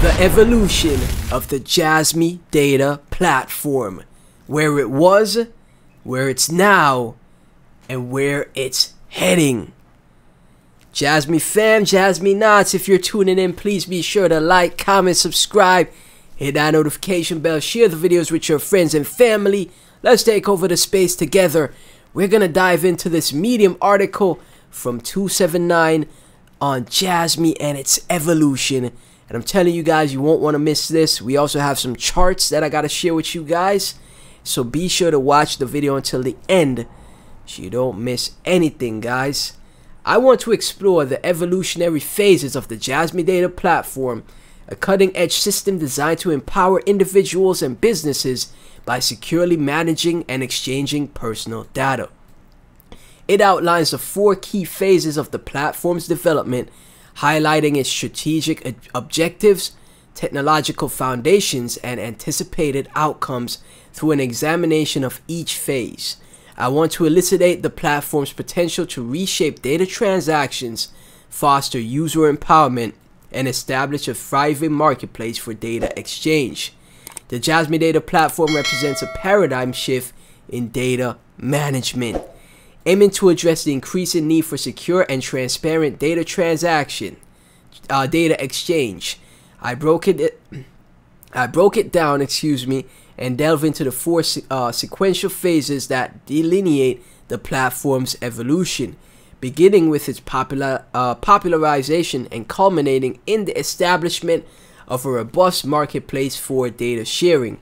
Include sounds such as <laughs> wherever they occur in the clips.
the evolution of the Jasmy Data Platform, where it was, where it's now, and where it's heading. Jasmy fam, Jasmy Knots, if you're tuning in, please be sure to like, comment, subscribe, hit that notification bell, share the videos with your friends and family. Let's take over the space together. We're gonna dive into this Medium article from 279 on Jasmy and its evolution and I'm telling you guys, you won't want to miss this. We also have some charts that I got to share with you guys. So be sure to watch the video until the end so you don't miss anything, guys. I want to explore the evolutionary phases of the Jasmy Data Platform, a cutting-edge system designed to empower individuals and businesses by securely managing and exchanging personal data. It outlines the four key phases of the platform's development highlighting its strategic objectives, technological foundations, and anticipated outcomes through an examination of each phase. I want to elucidate the platform's potential to reshape data transactions, foster user empowerment, and establish a thriving marketplace for data exchange. The Jasmy Data Platform represents a paradigm shift in data management aiming to address the increasing need for secure and transparent data transaction, uh, data exchange. I broke it, I broke it down, excuse me, and delve into the four uh, sequential phases that delineate the platform's evolution, beginning with its popular uh, popularization and culminating in the establishment of a robust marketplace for data sharing.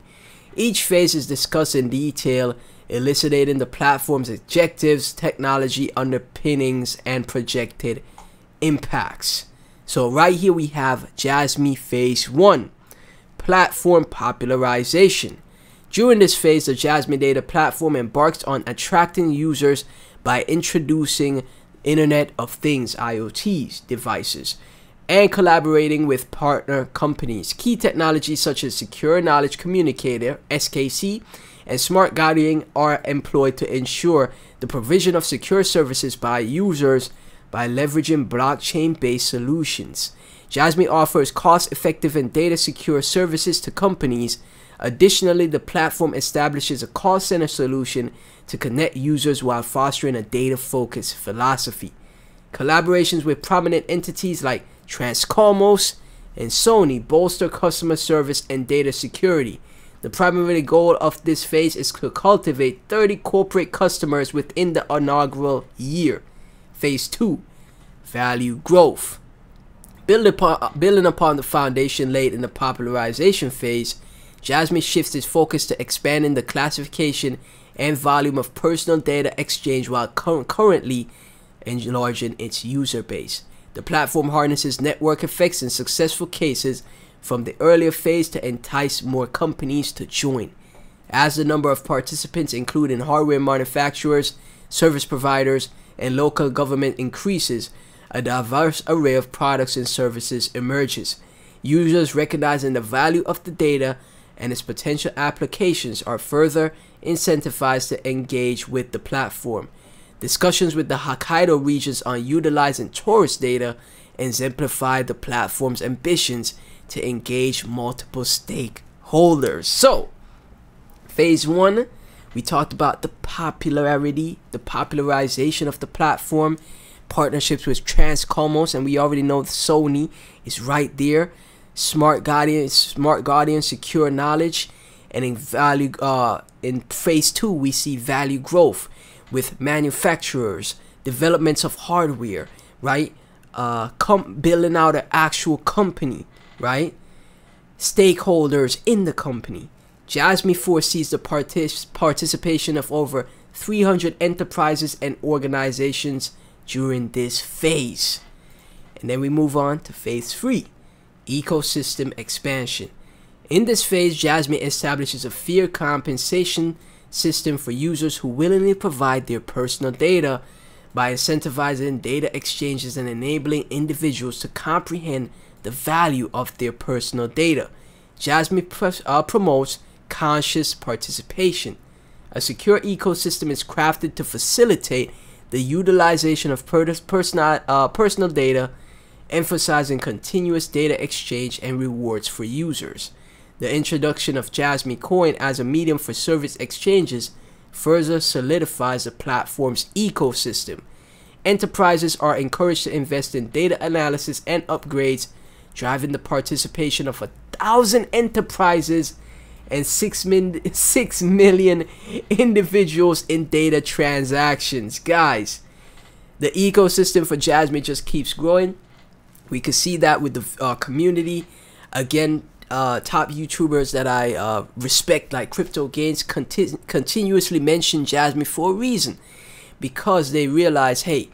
Each phase is discussed in detail elucidating the platform's objectives, technology underpinnings, and projected impacts. So right here we have Jasmy Phase 1, Platform Popularization. During this phase, the Jasmy Data Platform embarks on attracting users by introducing Internet of Things IoTs devices and collaborating with partner companies. Key technologies such as Secure Knowledge Communicator, SKC, and Smart Guardian are employed to ensure the provision of secure services by users by leveraging blockchain-based solutions. Jasmy offers cost-effective and data-secure services to companies. Additionally, the platform establishes a call center solution to connect users while fostering a data-focused philosophy. Collaborations with prominent entities like Transcosmos and Sony bolster customer service and data security. The primary goal of this phase is to cultivate 30 corporate customers within the inaugural year. Phase 2 Value Growth. Building upon, building upon the foundation laid in the popularization phase, Jasmy shifts its focus to expanding the classification and volume of personal data exchange while currently enlarging its user base. The platform harnesses network effects in successful cases from the earlier phase to entice more companies to join. As the number of participants, including hardware manufacturers, service providers, and local government increases, a diverse array of products and services emerges. Users recognizing the value of the data and its potential applications are further incentivized to engage with the platform. Discussions with the Hokkaido regions on utilizing tourist data exemplify the platform's ambitions to engage multiple stakeholders. So, phase one, we talked about the popularity, the popularization of the platform, partnerships with Transcosmos, and we already know Sony is right there. Smart Guardian, Smart Guardian, secure knowledge, and in value, uh, in phase two, we see value growth with manufacturers, developments of hardware, right? Uh, com- building out an actual company, right? Stakeholders in the company. Jasmy foresees the partic- participation of over 300 enterprises and organizations during this phase. And then we move on to phase 3 ecosystem expansion. In this phase, Jasmy establishes a fair compensation system for users who willingly provide their personal data by incentivizing data exchanges and enabling individuals to comprehend the value of their personal data. Jasmy uh, promotes conscious participation. A secure ecosystem is crafted to facilitate the utilization of personal, uh, personal data emphasizing continuous data exchange and rewards for users. The introduction of Jasmy Coin as a medium for service exchanges further solidifies the platform's ecosystem. Enterprises are encouraged to invest in data analysis and upgrades, driving the participation of a thousand enterprises and 6, min <laughs> 6 million individuals in data transactions. Guys, the ecosystem for Jasmy just keeps growing. We can see that with the uh, community. Again, uh, top YouTubers that I uh, respect, like Crypto Gains, conti continuously mention Jasmy for a reason. Because they realize, hey,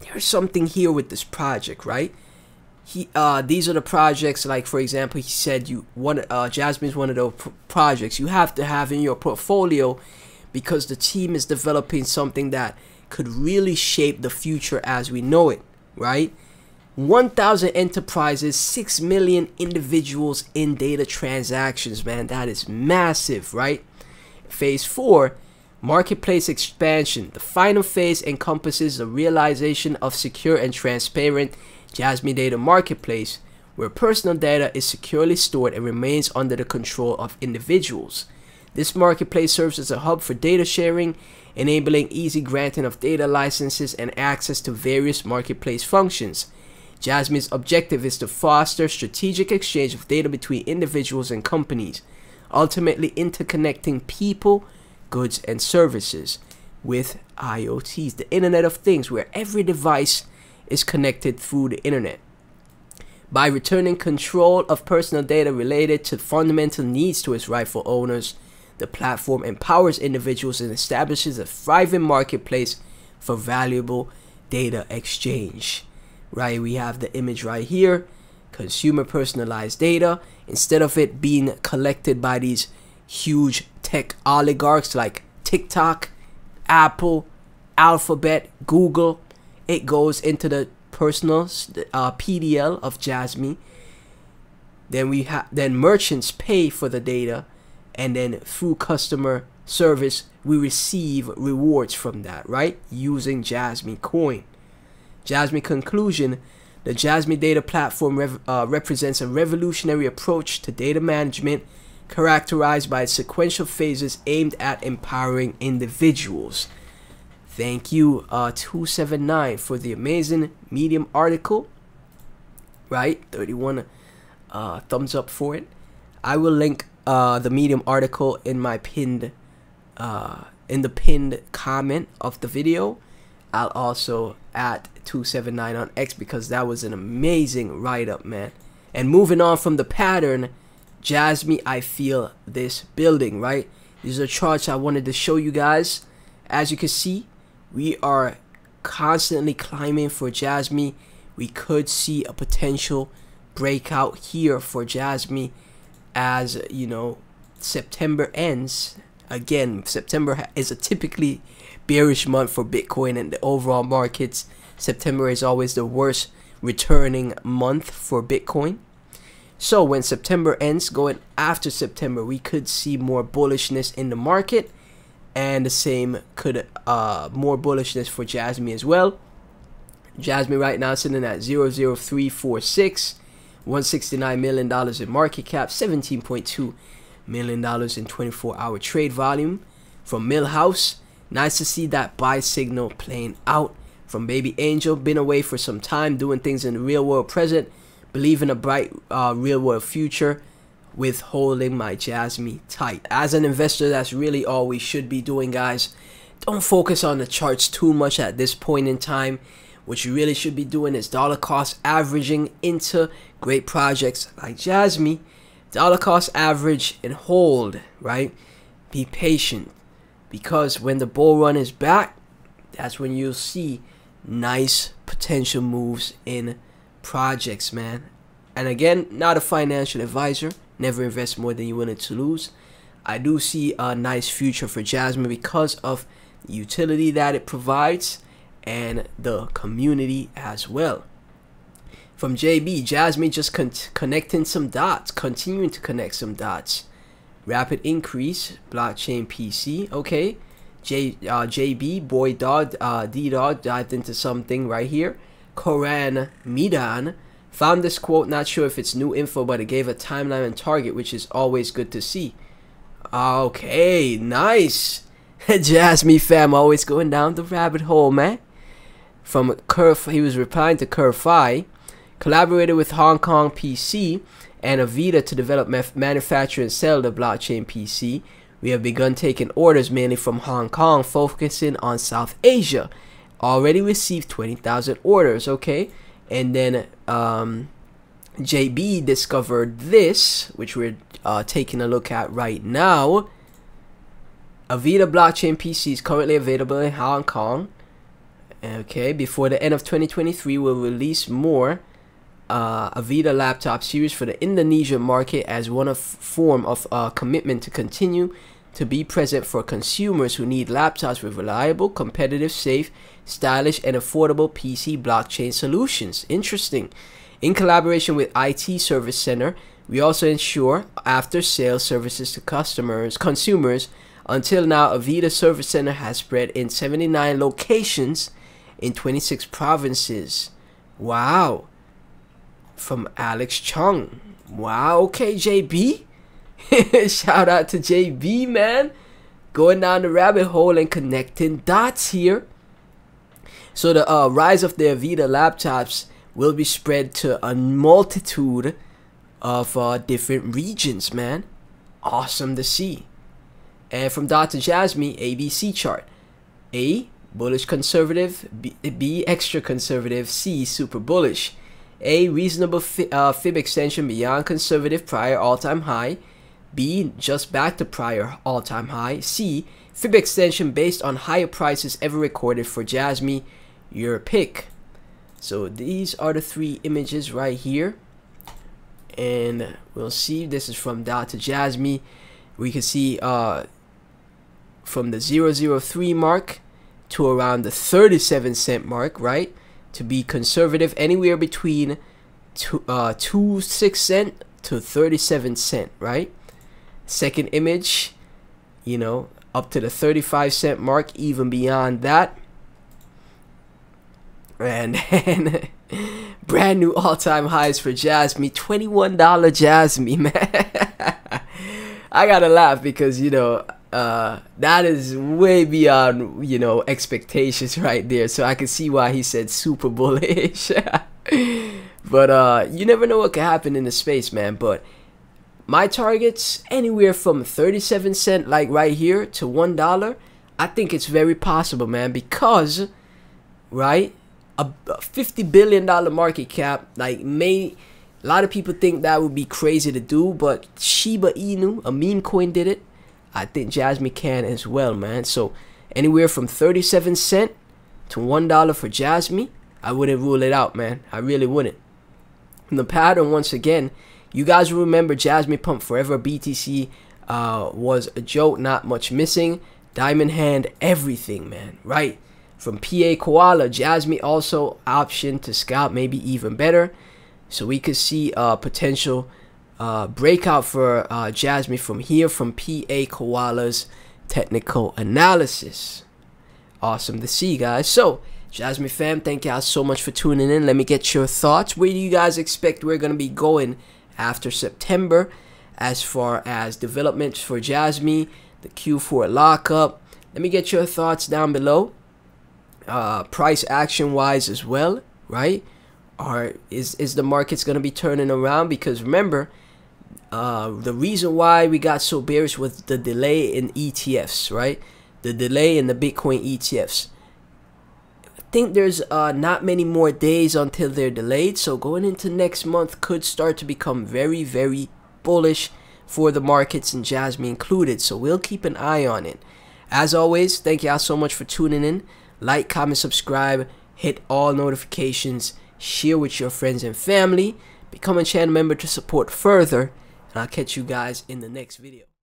there's something here with this project, right? he uh these are the projects like for example he said you one uh Jasmy's one of those projects you have to have in your portfolio because the team is developing something that could really shape the future as we know it right 1000 enterprises 6 million individuals in data transactions man that is massive right phase 4 marketplace expansion the final phase encompasses the realization of secure and transparent Jasmy Data Marketplace, where personal data is securely stored and remains under the control of individuals. This marketplace serves as a hub for data sharing, enabling easy granting of data licenses and access to various marketplace functions. Jasmy's objective is to foster strategic exchange of data between individuals and companies, ultimately interconnecting people, goods, and services with IoTs, the Internet of Things, where every device is connected through the internet. By returning control of personal data related to fundamental needs to its rightful owners, the platform empowers individuals and establishes a thriving marketplace for valuable data exchange. Right, we have the image right here consumer personalized data instead of it being collected by these huge tech oligarchs like TikTok, Apple, Alphabet, Google, it goes into the personal uh, PDL of Jasmy. Then we have then merchants pay for the data, and then through customer service we receive rewards from that, right? Using Jasmy Coin. Jasmy conclusion: The Jasmy Data Platform rev uh, represents a revolutionary approach to data management characterized by sequential phases aimed at empowering individuals. Thank you, uh, 279 for the amazing Medium article. Right, 31 uh, thumbs up for it. I will link uh, the Medium article in my pinned, uh, in the pinned comment of the video. I'll also add 279 on X because that was an amazing write-up, man. And moving on from the pattern, Jasmy, I feel this building, right? These are charts I wanted to show you guys. As you can see, we are constantly climbing for Jasmy. We could see a potential breakout here for Jasmy as, you know, September ends. Again, September is a typically bearish month for Bitcoin and the overall markets. September is always the worst returning month for Bitcoin. So when September ends, going after September, we could see more bullishness in the market and the same could uh, more bullishness for Jasmy as well. Jasmy right now sitting at 00346, 169 million dollars in market cap, 17.2 million dollars in 24-hour trade volume from Millhouse. Nice to see that buy signal playing out from Baby Angel. Been away for some time, doing things in the real world present. Believe in a bright uh, real world future with holding my Jasmy tight. As an investor, that's really all we should be doing, guys. Don't focus on the charts too much at this point in time. What you really should be doing is dollar cost averaging into great projects like Jasmy. Dollar cost average and hold, right? Be patient because when the bull run is back, that's when you'll see nice potential moves in projects, man. And again, not a financial advisor. Never invest more than you're willing to lose. I do see a nice future for Jasmy because of the utility that it provides and the community as well. From JB, Jasmy just con connecting some dots, continuing to connect some dots. Rapid increase, blockchain PC, okay. J uh, JB, boy dog, uh, D dog dived into something right here. Koran Midan Found this quote, not sure if it's new info, but it gave a timeline and target, which is always good to see. Okay, nice. <laughs> Jasmy fam always going down the rabbit hole, man. From Curve, he was replying to Curve collaborated with Hong Kong PC and Avita to develop, manufacture, and sell the blockchain PC. We have begun taking orders mainly from Hong Kong, focusing on South Asia. Already received 20,000 orders, okay? And then um, JB discovered this, which we're uh, taking a look at right now. Avita blockchain PC is currently available in Hong Kong. Okay, before the end of 2023, we'll release more uh, Avita laptop series for the Indonesian market as one of form of uh, commitment to continue to be present for consumers who need laptops with reliable, competitive, safe, stylish, and affordable PC blockchain solutions. Interesting. In collaboration with IT Service Center, we also ensure after-sales services to customers, consumers. Until now, Avita Service Center has spread in 79 locations in 26 provinces. Wow from Alex Chung. Wow, okay, JB. <laughs> Shout out to JB, man. Going down the rabbit hole and connecting dots here. So the uh, rise of the Avita laptops will be spread to a multitude of uh, different regions, man. Awesome to see. And from Dr. Jasmine, ABC chart. A, bullish conservative. B, B extra conservative. C, super bullish. A. Reasonable fi uh, fib extension beyond conservative prior all-time high. B. Just back to prior all-time high. C. Fib extension based on higher prices ever recorded for Jasmy. Your pick. So these are the three images right here. And we'll see. This is from Dot to Jasmy. We can see uh, from the 003 mark to around the 37 cent mark, right? To be conservative anywhere between two, uh, 2 6 cent to 37 cent right? Second image you know up to the 35 cent mark even beyond that. And then <laughs> brand new all-time highs for Jasmy $21 Jasmy <laughs> man. I gotta laugh because you know uh, that is way beyond you know expectations <laughs> right there. So I can see why he said super bullish. <laughs> but uh, you never know what could happen in the space, man. But my targets anywhere from 37 cent, like right here, to one dollar. I think it's very possible, man, because right, a 50 billion dollar market cap, like may. A lot of people think that would be crazy to do, but Shiba Inu, a meme coin, did it I think Jasmy can as well, man. So anywhere from 37 cent to $1 for Jasmy, I wouldn't rule it out, man. I really wouldn't. And the pattern, once again, you guys remember Jasmy Pump Forever BTC uh, was a joke, not much missing. Diamond Hand, everything, man, right? From PA Koala, Jasmy also option to scalp, maybe even better. So we could see uh, potential uh, breakout for uh, Jasmy from here from PA Koala's technical analysis. Awesome to see, guys. So, Jasmy fam, thank y'all so much for tuning in. Let me get your thoughts. Where do you guys expect we're going to be going after September as far as developments for Jasmy, the Q4 lockup? Let me get your thoughts down below. Uh, price action wise as well, right? Or is, is the market's going to be turning around? Because remember, uh, the reason why we got so bearish was the delay in ETFs, right? The delay in the Bitcoin ETFs. I think there's uh, not many more days until they're delayed, so going into next month could start to become very, very bullish for the markets and Jasmy included. So we'll keep an eye on it. As always, thank y'all so much for tuning in. Like, comment, subscribe, hit all notifications, share with your friends and family, become a channel member to support further and I'll catch you guys in the next video.